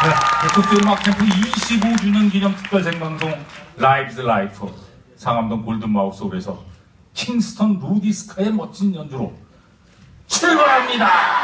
네, 국제 음악 캠프 25주년 기념 특별 생방송 Live is Life 상암동 골든마우스 홀에서 킹스턴 루디스카의 멋진 연주로 출발합니다.